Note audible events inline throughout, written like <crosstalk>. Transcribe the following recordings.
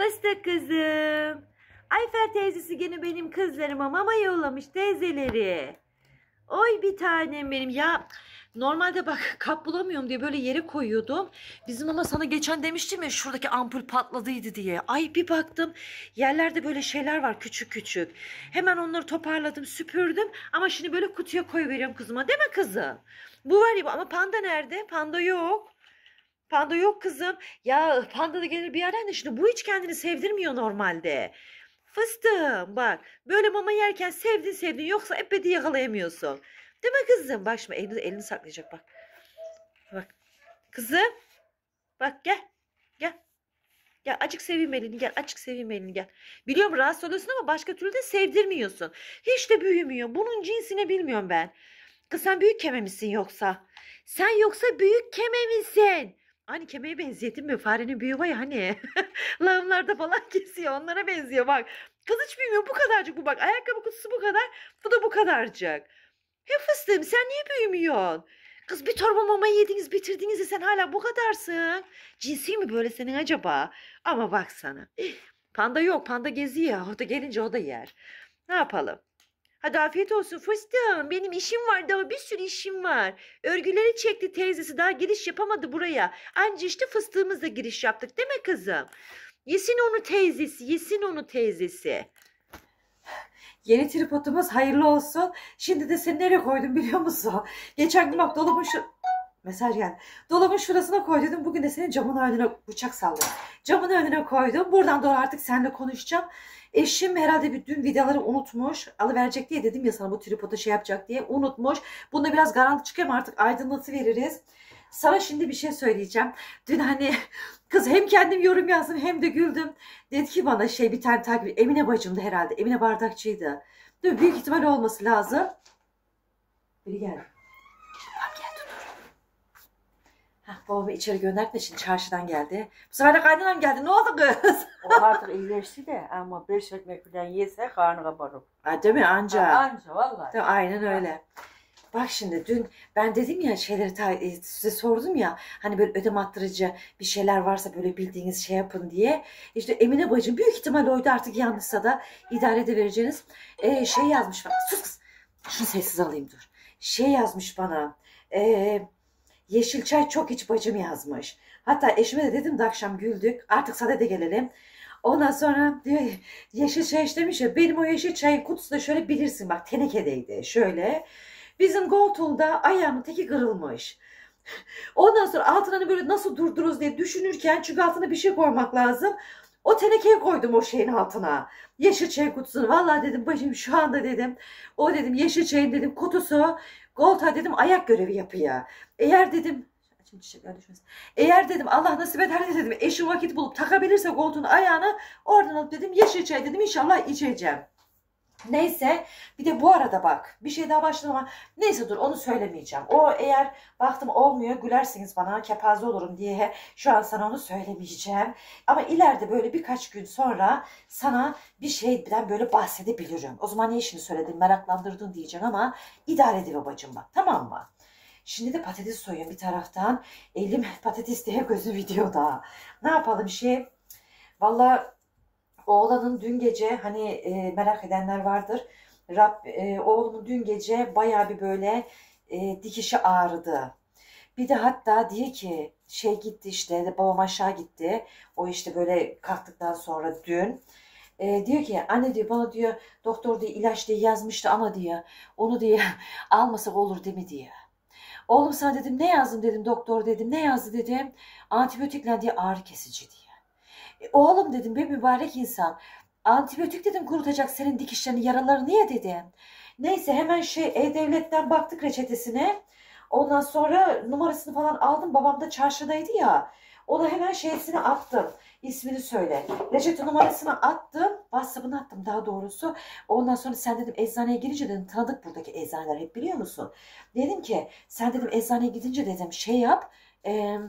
Fıstık kızım. Ayfer teyzesi gene benim kızlarıma mama yollamış teyzeleri. Oy bir tanem benim ya. Normalde bak kap bulamıyorum diye böyle yere koyuyordum. Bizim ama sana geçen demiştim ya şuradaki ampul patladıydı diye. Ay bir baktım yerlerde böyle şeyler var küçük küçük. Hemen onları toparladım süpürdüm. Ama şimdi böyle kutuya koyuveriyorum kızıma değil mi kızım? Bu var ya ama panda nerede? Panda yok. Panda yok kızım. Ya panda da gelir bir yerden de şimdi bu hiç kendini sevdirmiyor normalde. Fıstığım bak böyle mama yerken sevdin sevdin yoksa ebedi yakalayamıyorsun. Değil mi kızım? Bak şimdi elini, elini saklayacak bak. Bak. Kızım. Bak gel. Gel. Gel açık seveyim elini gel. Açık seveyim elini gel. Biliyorum rahatsız oluyorsun ama başka türlü de sevdirmiyorsun. Hiç de büyümüyor. Bunun cinsini bilmiyorum ben. Kız sen büyük keme misin yoksa? Sen yoksa büyük keme misin? Hani kemeye benzeyetim mi? Farenin büyüğü var ya hani. <laughs> Lağımlarda falan kesiyor. Onlara benziyor bak. Kız hiç büyümüyor. Bu kadarcık bu bak. Ayakkabı kutusu bu kadar. Bu da bu kadarcık. Ya fıstığım sen niye büyümüyorsun? Kız bir torba mama yediniz bitirdiniz de sen hala bu kadarsın. Cinsi mi böyle senin acaba? Ama baksana. Panda yok panda geziyor. O da gelince o da yer. Ne yapalım? Hadi afiyet olsun fıstığım. Benim işim var daha bir sürü işim var. Örgüleri çekti teyzesi daha giriş yapamadı buraya. Anca işte fıstığımızla giriş yaptık değil mi kızım? Yesin onu teyzesi, yesin onu teyzesi. Yeni tripodumuz hayırlı olsun. Şimdi de seni nereye koydum biliyor musun? Geçen gün bak dolabın şu... Mesaj geldi. Dolabın şurasına koydum. Bugün de senin camın önüne bıçak salladım. Camın önüne koydum. Buradan doğru artık seninle konuşacağım. Eşim herhalde bir dün vidaları unutmuş. Alıverecek diye dedim ya sana bu tripoda şey yapacak diye. Unutmuş. Bunda biraz garanti çıkıyor ama artık aydınlatı veririz. Sana şimdi bir şey söyleyeceğim. Dün hani <laughs> kız hem kendim yorum yazdım hem de güldüm. Dedi ki bana şey bir tane takip Emine bacımdı herhalde. Emine bardakçıydı. Değil mi? Büyük ihtimal olması lazım. Biri geldi. Babam geldi dur. Hah, babamı içeri gönderdi de şimdi çarşıdan geldi. Bu sefer de kaynanam geldi. Ne oldu kız? O artık iyileşti de ama beş ekmek falan yese karnı kabarır. Ha, değil mi anca? Anca vallahi. Değil mi? Aynen öyle. Bak şimdi dün ben dedim ya şeyleri ta- e, size sordum ya hani böyle ödem attırıcı bir şeyler varsa böyle bildiğiniz şey yapın diye. İşte Emine bacım büyük ihtimal oydu artık yanlışsa da idare edevereceğiniz ee, şey yazmış bana. Sus kız. Şunu sessiz alayım dur. Şey yazmış bana. Ee, yeşil çay çok iç bacım yazmış. Hatta eşime de dedim de akşam güldük. Artık sade de gelelim. Ondan sonra diyor yeşil çay iç demiş ya benim o yeşil çayın kutusu da şöyle bilirsin bak tenekedeydi şöyle. Bizim koltuğunda ayağımın teki kırılmış. Ondan sonra altına hani böyle nasıl durdururuz diye düşünürken çünkü altına bir şey koymak lazım. O tenekeye koydum o şeyin altına. Yeşil çay kutusunu. Vallahi dedim bacım şu anda dedim. O dedim yeşil çayın dedim kutusu. Koltuğa dedim ayak görevi yapıyor. Eğer dedim Şimdi çiçekler düşmesin. Eğer dedim Allah nasip eder dedim eşi vakit bulup takabilirse koltuğun ayağını oradan alıp dedim yeşil çay dedim inşallah içeceğim. Neyse bir de bu arada bak bir şey daha başladım ama neyse dur onu söylemeyeceğim. O eğer baktım olmuyor gülersiniz bana kepaze olurum diye şu an sana onu söylemeyeceğim. Ama ileride böyle birkaç gün sonra sana bir şeyden böyle bahsedebilirim. O zaman ne işini söyledim meraklandırdın diyeceğim ama idare ediver bacım bak tamam mı? Şimdi de patates soyuyorum bir taraftan. Elim patates diye gözü videoda. Ne yapalım şey? Vallahi Oğlanın dün gece hani e, merak edenler vardır. Rab, e, oğlumun dün gece baya bir böyle e, dikişi ağrıdı. Bir de hatta diye ki şey gitti işte babam aşağı gitti. O işte böyle kalktıktan sonra dün. E, diyor ki anne diyor bana diyor doktor diye ilaç diye yazmıştı ama diyor onu diye <laughs> almasak olur değil mi diyor. Oğlum sana dedim ne yazdım dedim doktor dedim ne yazdı dedim. Antibiyotikler diye ağrı kesici diye. E, oğlum dedim be mübarek insan. Antibiyotik dedim kurutacak senin dikişlerini yaraları niye dedim. Neyse hemen şey E-Devlet'ten baktık reçetesine. Ondan sonra numarasını falan aldım. Babam da çarşıdaydı ya. Ona hemen şeysini attım. İsmini söyle. Reçete numarasını attım. WhatsApp'ını attım daha doğrusu. Ondan sonra sen dedim eczaneye girince dedim tanıdık buradaki eczaneler hep biliyor musun? Dedim ki sen dedim eczaneye gidince dedim şey yap. Eee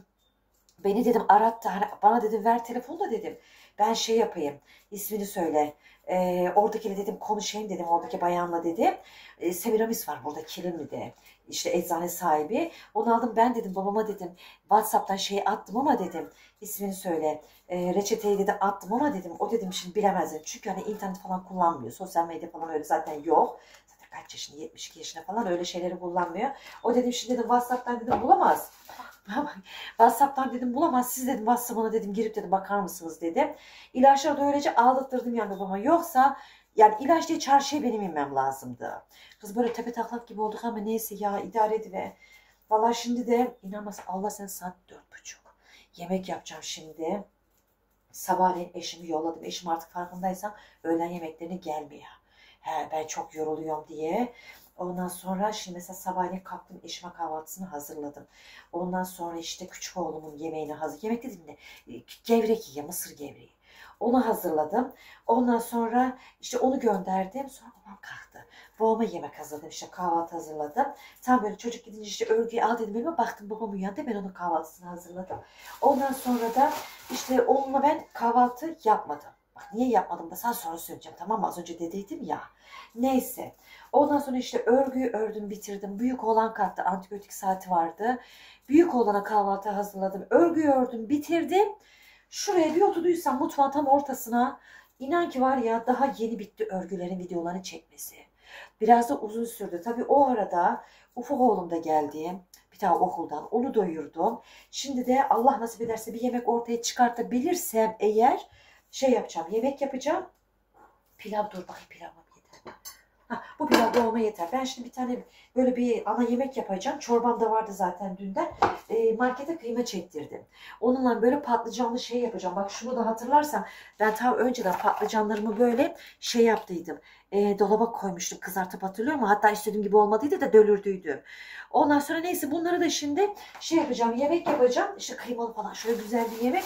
Beni dedim arat da bana dedim ver telefonu da dedim. Ben şey yapayım ismini söyle. Ee, oradakiyle dedim konuşayım dedim oradaki bayanla dedim. Ee, Semiramis var burada Kilimli'de. işte eczane sahibi. Onu aldım ben dedim babama dedim WhatsApp'tan şey attım ama dedim ismini söyle. E, reçeteyi dedi attım ama dedim o dedim şimdi bilemez. Çünkü hani internet falan kullanmıyor. Sosyal medya falan öyle zaten yok. Kaç yaşında 72 yaşında falan öyle şeyleri kullanmıyor. O dedim şimdi dedim WhatsApp'tan dedim bulamaz. WhatsApp'tan dedim bulamaz. Siz dedim WhatsApp'ına dedim girip dedim bakar mısınız dedim. İlaçları da öylece aldırttırdım yani babama. Yoksa yani ilaç diye çarşıya benim inmem lazımdı. Kız böyle tepe taklak gibi olduk ama neyse ya idare ediver. Valla şimdi de inanmaz Allah sen saat dört buçuk. Yemek yapacağım şimdi. Sabahleyin eşimi yolladım. Eşim artık farkındaysan öğlen yemeklerine gelmiyor. He, ben çok yoruluyorum diye. Ondan sonra şimdi mesela sabahleyin kalktım eşime kahvaltısını hazırladım. Ondan sonra işte küçük oğlumun yemeğini hazır. Yemek dedim de gevrek yiye mısır gevreği. Onu hazırladım. Ondan sonra işte onu gönderdim. Sonra babam kalktı. Babama yemek hazırladım. işte kahvaltı hazırladım. Tam böyle çocuk gidince işte örgüyü al dedim. Elime baktım babam uyandı. Ben onun kahvaltısını hazırladım. Ondan sonra da işte onunla ben kahvaltı yapmadım. Bak niye yapmadım da sana sonra söyleyeceğim tamam mı? Az önce dediydim ya. Neyse. Ondan sonra işte örgüyü ördüm bitirdim. Büyük olan kalktı. Antibiyotik saati vardı. Büyük olana kahvaltı hazırladım. Örgüyü ördüm bitirdim. Şuraya bir oturduysam mutfağın tam ortasına inan ki var ya daha yeni bitti örgülerin videolarını çekmesi. Biraz da uzun sürdü. Tabii o arada Ufuk oğlum da geldi. Bir daha okuldan onu doyurdum. Şimdi de Allah nasip ederse bir yemek ortaya çıkartabilirsem eğer şey yapacağım. Yemek yapacağım. Pilav dur bakayım pilavım yeter. Ha, bu pilav doğuma yeter. Ben şimdi bir tane böyle bir ana yemek yapacağım. Çorbam da vardı zaten dünden. E, markete kıyma çektirdim. Onunla böyle patlıcanlı şey yapacağım. Bak şunu da hatırlarsan ben ta önceden patlıcanlarımı böyle şey yaptıydım. E, dolaba koymuştum kızartıp hatırlıyor musun? Hatta istediğim gibi olmadıydı da dölürdüydü. Ondan sonra neyse bunları da şimdi şey yapacağım. Yemek yapacağım. İşte kıymalı falan şöyle güzel bir yemek.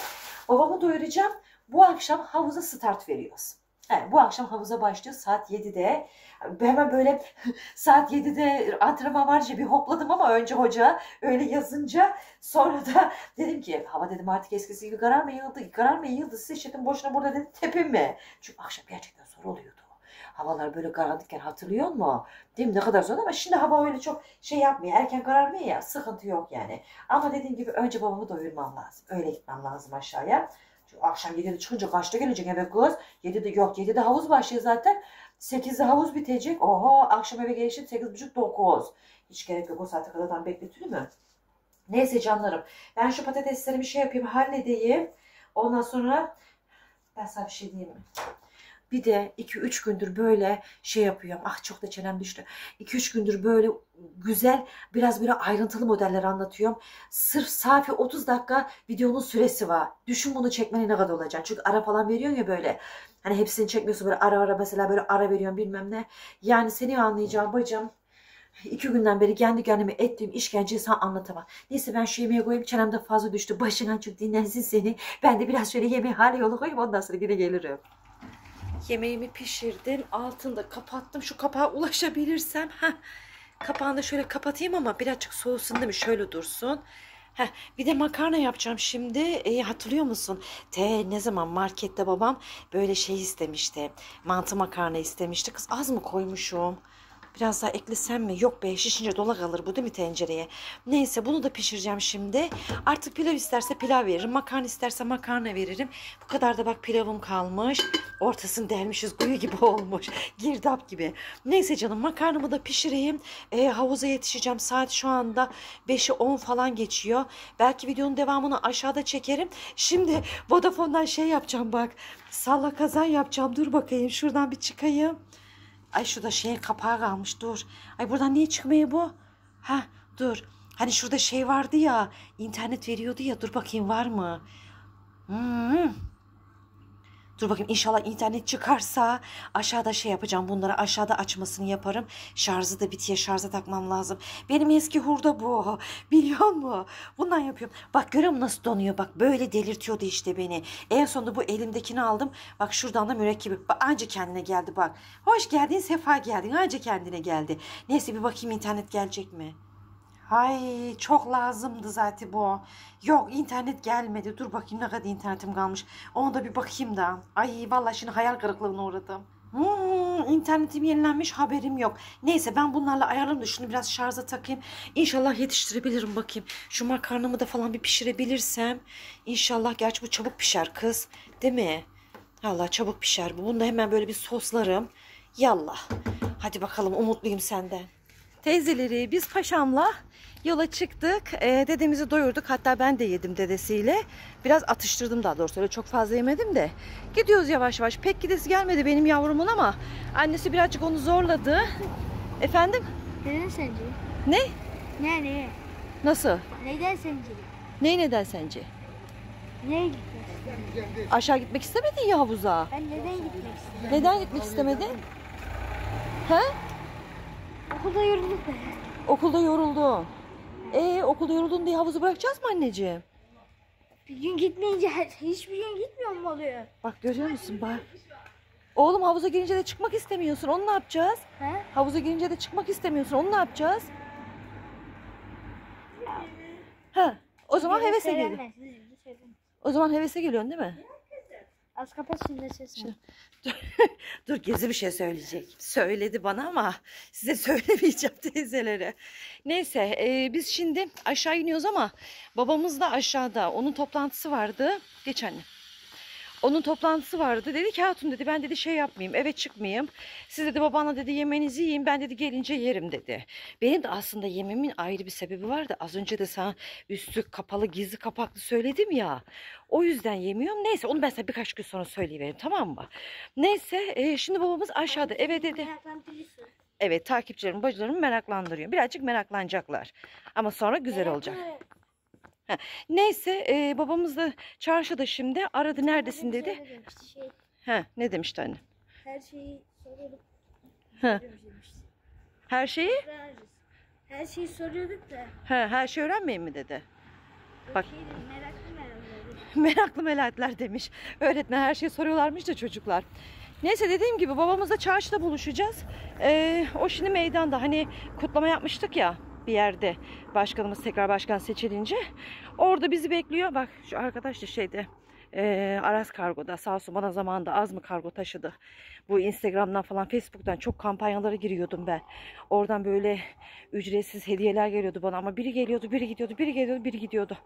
Babamı doyuracağım. Bu akşam havuza start veriyoruz. Evet, bu akşam havuza başlıyor saat 7'de. Hemen böyle <laughs> saat 7'de antrenman varca bir hopladım ama önce hoca öyle yazınca sonra da <laughs> dedim ki hava dedim artık eskisi gibi kararma yıldı, kararma yıldı siz işletin boşuna burada dedim tepinme. Çünkü akşam gerçekten zor oluyordu. Havalar böyle karanlıkken hatırlıyor musun? Değil mi? Ne kadar zor ama şimdi hava öyle çok şey yapmıyor. Erken kararmıyor ya. Sıkıntı yok yani. Ama dediğim gibi önce babamı doyurmam lazım. Öyle gitmem lazım aşağıya. Akşam 7'de çıkınca kaçta gelecek eve kız? 7'de yok 7'de havuz başlıyor zaten. 8'de havuz bitecek. Oho akşam eve gelişim 8.30-9. Hiç gerek yok o saate kadar adam bekletilir mi? Neyse canlarım. Ben şu patateslerimi şey yapayım halledeyim. Ondan sonra ben sana bir şey diyeyim mi? Bir de 2-3 gündür böyle şey yapıyorum. Ah çok da çenem düştü. 2-3 gündür böyle güzel biraz böyle ayrıntılı modeller anlatıyorum. Sırf safi 30 dakika videonun süresi var. Düşün bunu çekmene ne kadar olacak. Çünkü ara falan veriyorsun ya böyle. Hani hepsini çekmiyorsun böyle ara ara mesela böyle ara veriyorsun bilmem ne. Yani seni anlayacağım bacım. İki günden beri kendi kendime ettiğim işkenceyi sana anlatamam. Neyse ben şu yemeğe koyayım. Çenem de fazla düştü. Başından çok dinlensin seni. Ben de biraz şöyle yemeği hali yolu koyayım. Ondan sonra yine gelirim. Yemeğimi pişirdim. Altını da kapattım. Şu kapağa ulaşabilirsem. Heh. Kapağını da şöyle kapatayım ama birazcık soğusun değil mi? Şöyle dursun. Heh, bir de makarna yapacağım şimdi. E, hatırlıyor musun? Te ne zaman markette babam böyle şey istemişti. Mantı makarna istemişti. Kız az mı koymuşum? Biraz daha eklesem mi? Yok be şişince dola kalır bu değil mi tencereye? Neyse bunu da pişireceğim şimdi. Artık pilav isterse pilav veririm. Makarna isterse makarna veririm. Bu kadar da bak pilavım kalmış. Ortasını delmişiz kuyu gibi <laughs> olmuş. Girdap gibi. Neyse canım makarnamı da pişireyim. E, havuza yetişeceğim. Saat şu anda 5'i 10 falan geçiyor. Belki videonun devamını aşağıda çekerim. Şimdi Vodafone'dan şey yapacağım bak. Salla kazan yapacağım. Dur bakayım şuradan bir çıkayım. Ay şurada şey kapağı kalmış dur. Ay buradan niye çıkmıyor bu? Ha dur. Hani şurada şey vardı ya. internet veriyordu ya. Dur bakayım var mı? Hmm. Dur bakayım inşallah internet çıkarsa aşağıda şey yapacağım bunları aşağıda açmasını yaparım. Şarjı da bitiye şarja takmam lazım. Benim eski hurda bu. Biliyor musun? Bundan yapıyorum. Bak görüyor musun nasıl donuyor? Bak böyle delirtiyordu işte beni. En sonunda bu elimdekini aldım. Bak şuradan da mürekkebi. Bak anca kendine geldi bak. Hoş geldin sefa geldin. Anca kendine geldi. Neyse bir bakayım internet gelecek mi? Ay çok lazımdı zaten bu. Yok internet gelmedi. Dur bakayım ne kadar internetim kalmış. Ona da bir bakayım da. Ay vallahi şimdi hayal kırıklığına uğradım. Hmm, internetim yenilenmiş haberim yok. Neyse ben bunlarla ayarlarım da şunu biraz şarja takayım. İnşallah yetiştirebilirim bakayım. Şu makarnamı da falan bir pişirebilirsem. İnşallah gerçi bu çabuk pişer kız. Değil mi? Allah çabuk pişer bu. Bunu da hemen böyle bir soslarım. Yallah. Hadi bakalım umutluyum senden. Teyzeleri biz paşamla yola çıktık. Ee, dedemizi doyurduk. Hatta ben de yedim dedesiyle. Biraz atıştırdım daha doğrusu. Öyle çok fazla yemedim de. Gidiyoruz yavaş yavaş. Pek gidesi gelmedi benim yavrumun ama annesi birazcık onu zorladı. Efendim? Neden sence? Ne? Ne ne? Nasıl? Neden sence? Ne neden sence? Neye gitmek Aşağı gitmek istemedin ya havuza. Ben neden gitmek istedim? Neden gitmek istemedin? He? Okulda yorulduk be. Okulda yoruldun. Ee okulda yoruldun diye havuzu bırakacağız mı anneciğim? Bir gün gitmeyince hiçbir gün gitmiyor mu oluyor? Bak görüyor musun bak. Oğlum havuza girince de çıkmak istemiyorsun. Onu ne yapacağız? He? Havuza girince de çıkmak istemiyorsun. Onu ne yapacağız? Ha, o zaman hevese söylenmez. O zaman hevese geliyorsun değil mi? Az kapat şimdi sesini. <laughs> Dur gizli bir şey söyleyecek. Söyledi bana ama size <laughs> söylemeyeceğim teyzelere. Neyse e, biz şimdi aşağı iniyoruz ama babamız da aşağıda. Onun toplantısı vardı. Geç anne. Onun toplantısı vardı. Dedi ki Hatun dedi ben dedi şey yapmayayım eve çıkmayayım. Siz dedi babana dedi yemeğinizi yiyin ben dedi gelince yerim dedi. Benim de aslında yememin ayrı bir sebebi vardı. Az önce de sana üstü kapalı gizli kapaklı söyledim ya. O yüzden yemiyorum. Neyse onu ben sana birkaç gün sonra söyleyeyim tamam mı? Neyse e, şimdi babamız aşağıda eve dedi. Evet takipçilerim bacılarımı meraklandırıyor. Birazcık meraklanacaklar. Ama sonra güzel olacak. Neyse e, babamız da çarşıda şimdi aradı neredesin dedi. İşte Şey, Ha ne demişti anne? her şeyi soruyorduk. Ha. Her şeyi? Her şeyi soruyorduk da. Ha, her şey öğrenmeyin mi dedi. Bak. Şey meraklı melatler <laughs> demiş. Öğretmen her şeyi soruyorlarmış da çocuklar. Neyse dediğim gibi babamızla çarşıda buluşacağız. Ee, o şimdi meydanda hani kutlama yapmıştık ya bir yerde başkanımız tekrar başkan seçilince. Orada bizi bekliyor. Bak şu arkadaş da şeyde e, Aras Kargo'da sağ olsun bana zamanında az mı kargo taşıdı. Bu Instagram'dan falan Facebook'tan çok kampanyalara giriyordum ben. Oradan böyle ücretsiz hediyeler geliyordu bana ama biri geliyordu, biri gidiyordu, biri geliyordu, biri gidiyordu.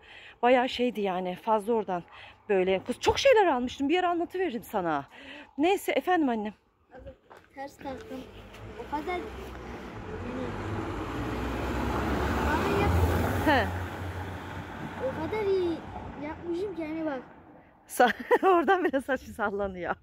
Bayağı şeydi yani fazla oradan böyle. Kız çok şeyler almıştım. Bir ara anlatıveririm sana. Neyse efendim annem. Ters kalktım. O kadar yani bana yap, He. o kadar iyi yapmışım ki hani bak. Sa- <laughs> Oradan bile saçı sallanıyor.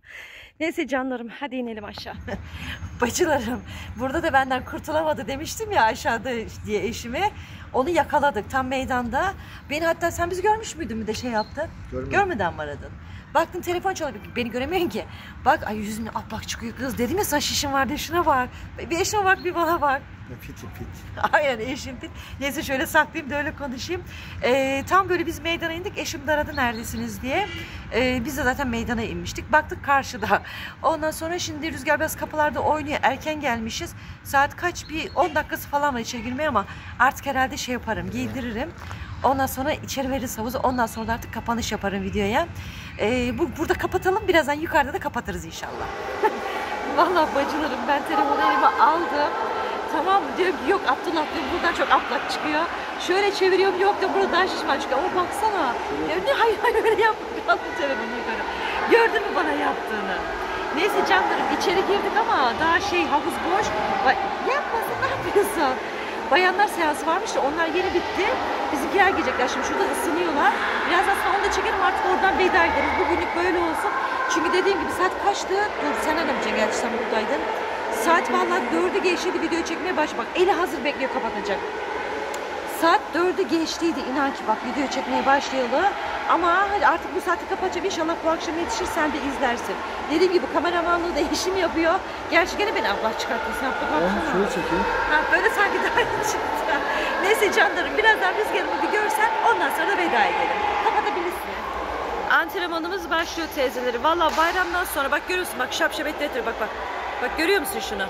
Neyse canlarım hadi inelim aşağı. <laughs> Bacılarım burada da benden kurtulamadı demiştim ya aşağıda diye eşime. Onu yakaladık tam meydanda. Beni hatta sen bizi görmüş müydün bir de şey yaptı. Görmedim. Görmeden mi aradın? Baktım telefon çalıyor. Beni göremiyorsun ki. Bak ay yüzüne ah bak çıkıyor kız. Dedim ya sana şişim var diye şuna bak. Bir eşime bak bir bana bak. Fitim fit. <laughs> Aynen eşim fit. Neyse şöyle saklayayım da öyle konuşayım. Ee, tam böyle biz meydana indik. Eşim de aradı neredesiniz diye. Ee, biz de zaten meydana inmiştik. Baktık karşıda. Ondan sonra şimdi Rüzgar biraz kapılarda oynuyor. Erken gelmişiz. Saat kaç? Bir 10 dakikası falan var içeri girmeye ama artık herhalde şey yaparım. Giydiririm. Ondan sonra içeri veririz havuzu. Ondan sonra da artık kapanış yaparım videoya. Ee, bu burada kapatalım. Birazdan yukarıda da kapatırız inşallah. <laughs> Vallahi bacılarım ben telefonu elime aldım. Tamam ki yok Abdullah diyorum buradan çok atlak çıkıyor. Şöyle çeviriyorum yok da burada daha şişman çıkıyor. Ama baksana. Ya ne hayır hayır öyle yapma. Telefonu yukarı. Gördün mü bana yaptığını? Neyse canlarım içeri girdik ama daha şey havuz boş. Yapmasın ne yapıyorsun? Bayanlar seansı varmış da onlar yeni bitti. Bizimkiler gelecekler şimdi şurada ısınıyorlar. Biraz aslında onu da çekerim artık oradan veda ederiz. Bugünlük böyle olsun. Çünkü dediğim gibi saat kaçtı? Dur sen aramayacaksın gerçi sen buradaydın. Saat vallahi dördü geçtiydi video çekmeye baş bak eli hazır bekliyor kapatacak. Saat dördü geçtiydi inan ki bak video çekmeye başlayalı. Ama hadi artık bu saati kapatacağım inşallah bu akşam yetişir sen de izlersin. Dediğim gibi kameramanlığı da eşim yapıyor. Gerçi gene beni Allah çıkarttı sen baksana. şöyle çekeyim. Ha, böyle sanki daha iyi çıktı. Neyse canlarım birazdan rüzgarımı bir görsen ondan sonra da veda edelim. Kapatabilirsin. Antrenmanımız başlıyor teyzeleri. Valla bayramdan sonra bak görüyorsun bak şapşap etletir bak bak. Bak görüyor musun şunu?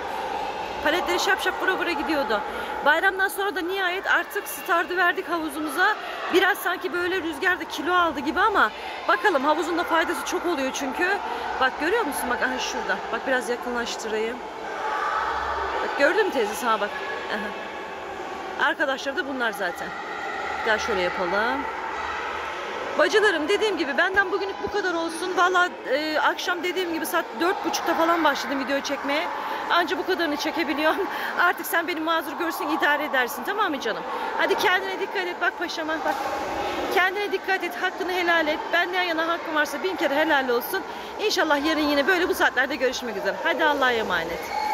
Paletleri şap şap vura vura gidiyordu. Bayramdan sonra da nihayet artık startı verdik havuzumuza. Biraz sanki böyle rüzgarda kilo aldı gibi ama bakalım havuzun da faydası çok oluyor çünkü. Bak görüyor musun? Bak aha şurada. Bak biraz yakınlaştırayım. Bak gördün mü teyze sağa bak. Aha. Arkadaşlar da bunlar zaten. Gel şöyle yapalım. Bacılarım dediğim gibi benden bugünlük bu kadar olsun. Valla e, akşam dediğim gibi saat dört buçukta falan başladım video çekmeye. Anca bu kadarını çekebiliyorum. <laughs> Artık sen beni mazur görsün idare edersin tamam mı canım? Hadi kendine dikkat et bak paşama bak. Kendine dikkat et hakkını helal et. Benden yana hakkın varsa bin kere helal olsun. İnşallah yarın yine böyle bu saatlerde görüşmek üzere. Hadi Allah'a emanet.